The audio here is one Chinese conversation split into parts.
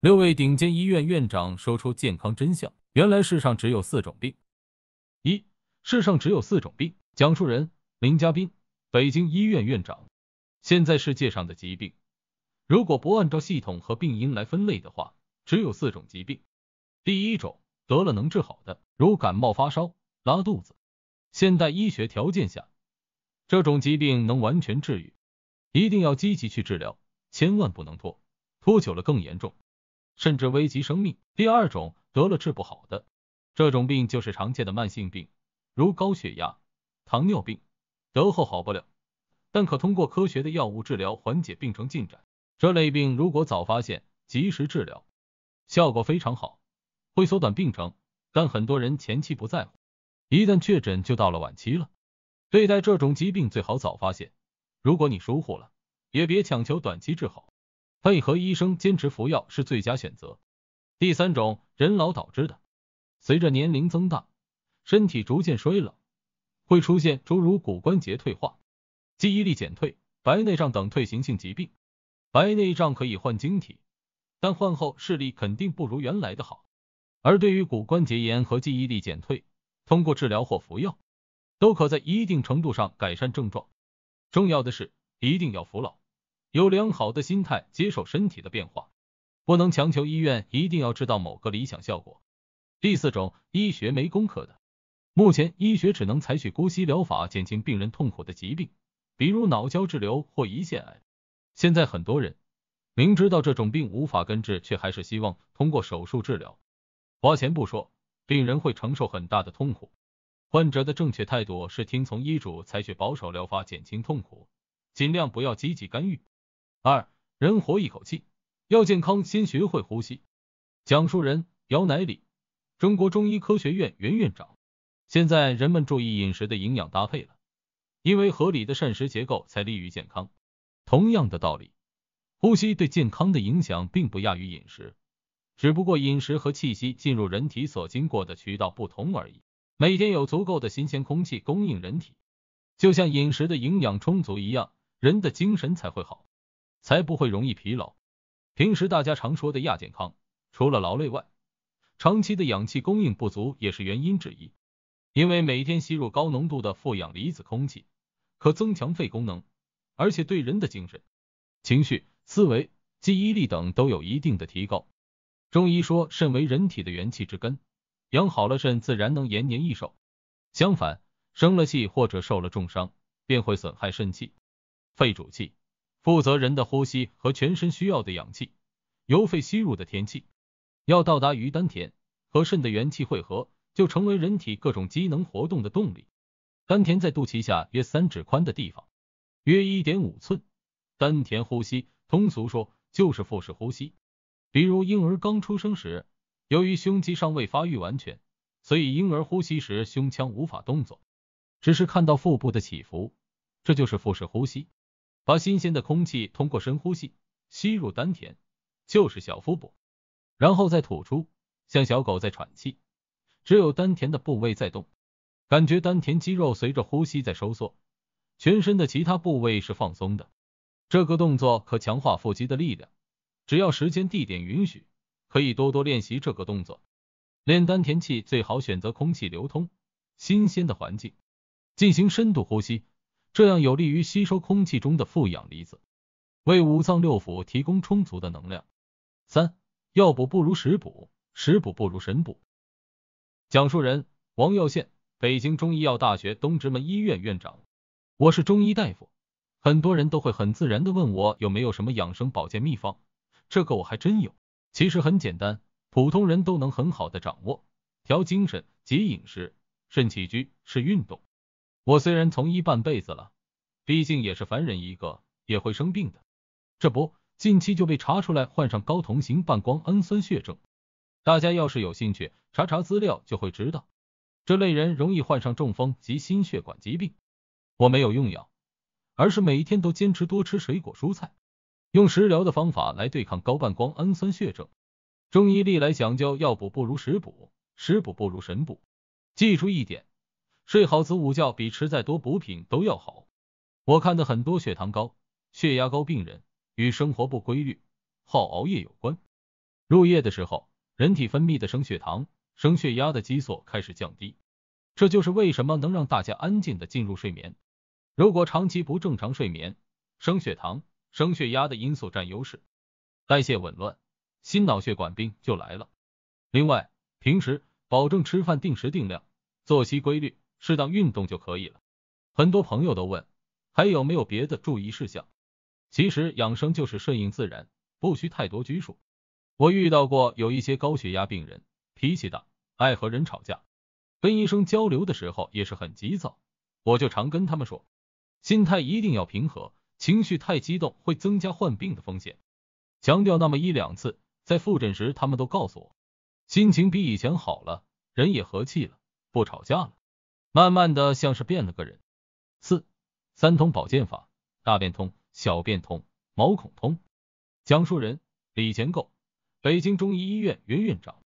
六位顶尖医院院长说出健康真相：原来世上只有四种病。一，世上只有四种病。讲述人：林嘉宾，北京医院院长。现在世界上的疾病，如果不按照系统和病因来分类的话，只有四种疾病。第一种，得了能治好的，如感冒、发烧、拉肚子。现代医学条件下，这种疾病能完全治愈，一定要积极去治疗，千万不能拖，拖久了更严重。甚至危及生命。第二种得了治不好的，这种病就是常见的慢性病，如高血压、糖尿病，得后好不了，但可通过科学的药物治疗缓解病程进展。这类病如果早发现、及时治疗，效果非常好，会缩短病程。但很多人前期不在乎，一旦确诊就到了晚期了。对待这种疾病最好早发现，如果你疏忽了，也别强求短期治好。配合医生坚持服药是最佳选择。第三种，人老导致的，随着年龄增大，身体逐渐衰老，会出现诸如骨关节退化、记忆力减退、白内障等退行性疾病。白内障可以换晶体，但换后视力肯定不如原来的好。而对于骨关节炎和记忆力减退，通过治疗或服药，都可在一定程度上改善症状。重要的是，一定要服老。有良好的心态，接受身体的变化，不能强求医院一定要知道某个理想效果。第四种，医学没攻克的，目前医学只能采取姑息疗法减轻病人痛苦的疾病，比如脑胶质瘤或胰腺癌。现在很多人明知道这种病无法根治，却还是希望通过手术治疗，花钱不说，病人会承受很大的痛苦。患者的正确态度是听从医嘱，采取保守疗法减轻痛苦，尽量不要积极干预。二人活一口气，要健康先学会呼吸。讲述人姚乃礼，中国中医科学院原院长。现在人们注意饮食的营养搭配了，因为合理的膳食结构才利于健康。同样的道理，呼吸对健康的影响并不亚于饮食，只不过饮食和气息进入人体所经过的渠道不同而已。每天有足够的新鲜空气供应人体，就像饮食的营养充足一样，人的精神才会好。才不会容易疲劳。平时大家常说的亚健康，除了劳累外，长期的氧气供应不足也是原因之一。因为每天吸入高浓度的负氧离子空气，可增强肺功能，而且对人的精神、情绪、思维、记忆力等都有一定的提高。中医说，肾为人体的元气之根，养好了肾，自然能延年益寿。相反，生了气或者受了重伤，便会损害肾气。肺主气。负责人的呼吸和全身需要的氧气，由肺吸入的天气要到达于丹田，和肾的元气汇合，就成为人体各种机能活动的动力。丹田在肚脐下约三指宽的地方，约一点五寸。丹田呼吸，通俗说就是腹式呼吸。比如婴儿刚出生时，由于胸肌尚未发育完全，所以婴儿呼吸时胸腔无法动作，只是看到腹部的起伏，这就是腹式呼吸。把新鲜的空气通过深呼吸吸入丹田，就是小腹部，然后再吐出，像小狗在喘气。只有丹田的部位在动，感觉丹田肌肉随着呼吸在收缩，全身的其他部位是放松的。这个动作可强化腹肌的力量。只要时间地点允许，可以多多练习这个动作。练丹田气最好选择空气流通、新鲜的环境，进行深度呼吸。这样有利于吸收空气中的负氧离子，为五脏六腑提供充足的能量。三药补不如食补，食补不如神补。讲述人王耀宪，北京中医药大学东直门医院院长。我是中医大夫，很多人都会很自然的问我有没有什么养生保健秘方，这个我还真有。其实很简单，普通人都能很好的掌握。调精神、节饮食、慎起居、是运动。我虽然从医半辈子了，毕竟也是凡人一个，也会生病的。这不，近期就被查出来患上高同型半胱氨酸血症。大家要是有兴趣查查资料，就会知道，这类人容易患上中风及心血管疾病。我没有用药，而是每天都坚持多吃水果蔬菜，用食疗的方法来对抗高半胱氨酸血症。中医历来讲究药补不如食补，食补不如神补。记住一点。睡好子午觉比吃再多补品都要好。我看的很多血糖高、血压高病人与生活不规律、好熬夜有关。入夜的时候，人体分泌的升血糖、升血压的激素开始降低，这就是为什么能让大家安静的进入睡眠。如果长期不正常睡眠，升血糖、升血压的因素占优势，代谢紊乱，心脑血管病就来了。另外，平时保证吃饭定时定量，作息规律，适当运动就可以了。很多朋友都问，还有没有别的注意事项？其实养生就是顺应自然，不需太多拘束。我遇到过有一些高血压病人，脾气大，爱和人吵架，跟医生交流的时候也是很急躁。我就常跟他们说，心态一定要平和，情绪太激动会增加患病的风险。强调那么一两次，在复诊时他们都告诉我，心情比以前好了，人也和气了，不吵架了，慢慢的像是变了个人。四三通保健法：大便通、小便通、毛孔通。讲述人李前构。北京中医医院原院长，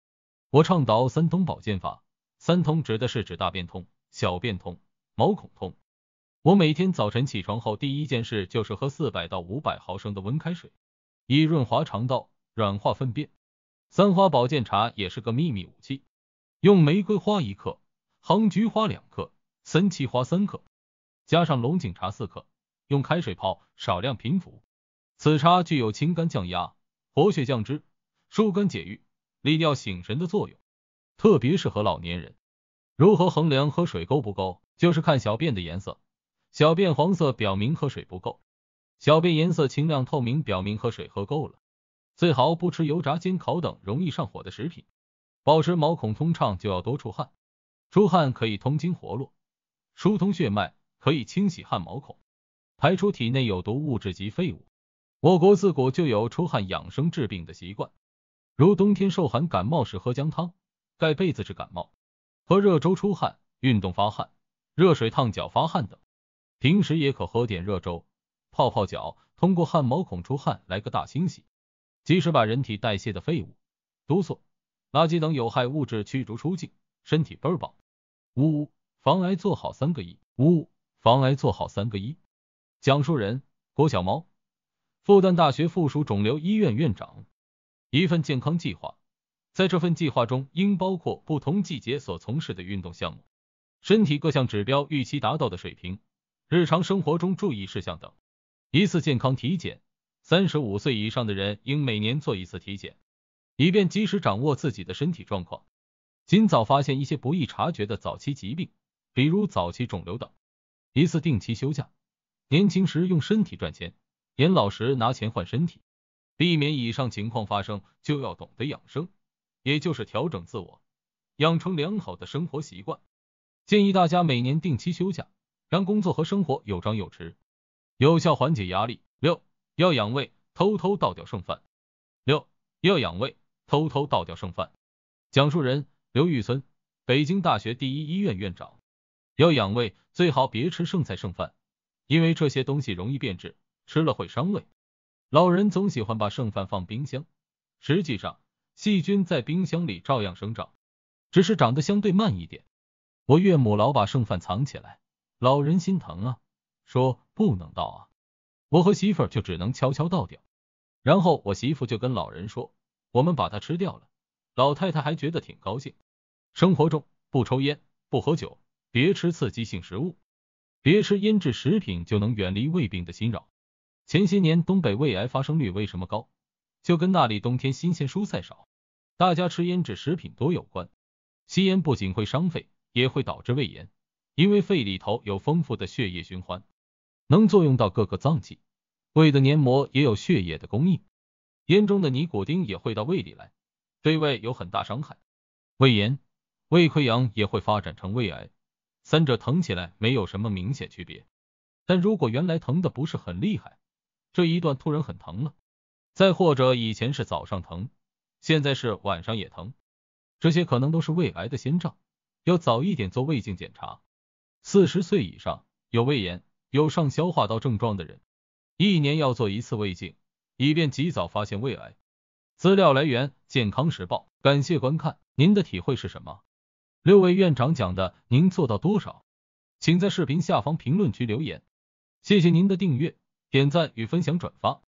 我倡导三通保健法。三通指的是指大便通、小便通、毛孔通。我每天早晨起床后第一件事就是喝四百到五百毫升的温开水，以润滑肠道、软化粪便。三花保健茶也是个秘密武器，用玫瑰花一克、杭菊花两克、三七花三克，加上龙井茶四克，用开水泡，少量频服。此茶具有清肝降压、活血降脂。疏肝解郁、利尿醒神的作用，特别适合老年人。如何衡量喝水够不够？就是看小便的颜色，小便黄色表明喝水不够，小便颜色清亮透明表明喝水喝够了。最好不吃油炸、煎烤等容易上火的食品。保持毛孔通畅就要多出汗，出汗可以通经活络，疏通血脉，可以清洗汗毛孔，排出体内有毒物质及废物。我国自古就有出汗养生治病的习惯。如冬天受寒感冒时喝姜汤，盖被子治感冒；喝热粥出汗，运动发汗，热水烫脚发汗等。平时也可喝点热粥，泡泡脚，通过汗毛孔出汗来个大清洗，及时把人体代谢的废物、毒素、垃圾等有害物质驱逐出境，身体倍儿棒。五防癌做好三个一，五防癌做好三个一。讲述人郭小猫，复旦大学附属肿瘤医院院长。一份健康计划，在这份计划中应包括不同季节所从事的运动项目、身体各项指标预期达到的水平、日常生活中注意事项等。一次健康体检，三十五岁以上的人应每年做一次体检，以便及时掌握自己的身体状况，尽早发现一些不易察觉的早期疾病，比如早期肿瘤等。一次定期休假，年轻时用身体赚钱，年老时拿钱换身体。避免以上情况发生，就要懂得养生，也就是调整自我，养成良好的生活习惯。建议大家每年定期休假，让工作和生活有张有弛，有效缓解压力。六要养胃，偷偷倒掉剩饭。六要养胃，偷偷倒掉剩饭。讲述人刘玉村，北京大学第一医院院长。要养胃，最好别吃剩菜剩饭，因为这些东西容易变质，吃了会伤胃。老人总喜欢把剩饭放冰箱，实际上细菌在冰箱里照样生长，只是长得相对慢一点。我岳母老把剩饭藏起来，老人心疼啊，说不能倒啊。我和媳妇儿就只能悄悄倒掉，然后我媳妇就跟老人说，我们把它吃掉了。老太太还觉得挺高兴。生活中不抽烟，不喝酒，别吃刺激性食物，别吃腌制食品，就能远离胃病的侵扰。前些年东北胃癌发生率为什么高？就跟那里冬天新鲜蔬菜少，大家吃腌制食品多有关。吸烟不仅会伤肺，也会导致胃炎，因为肺里头有丰富的血液循环，能作用到各个脏器。胃的黏膜也有血液的供应，烟中的尼古丁也会到胃里来，对胃有很大伤害。胃炎、胃溃疡也会发展成胃癌，三者疼起来没有什么明显区别，但如果原来疼的不是很厉害。这一段突然很疼了，再或者以前是早上疼，现在是晚上也疼，这些可能都是胃癌的先兆，要早一点做胃镜检查。四十岁以上有胃炎、有上消化道症状的人，一年要做一次胃镜，以便及早发现胃癌。资料来源：健康时报。感谢观看，您的体会是什么？六位院长讲的，您做到多少？请在视频下方评论区留言。谢谢您的订阅。点赞与分享转发。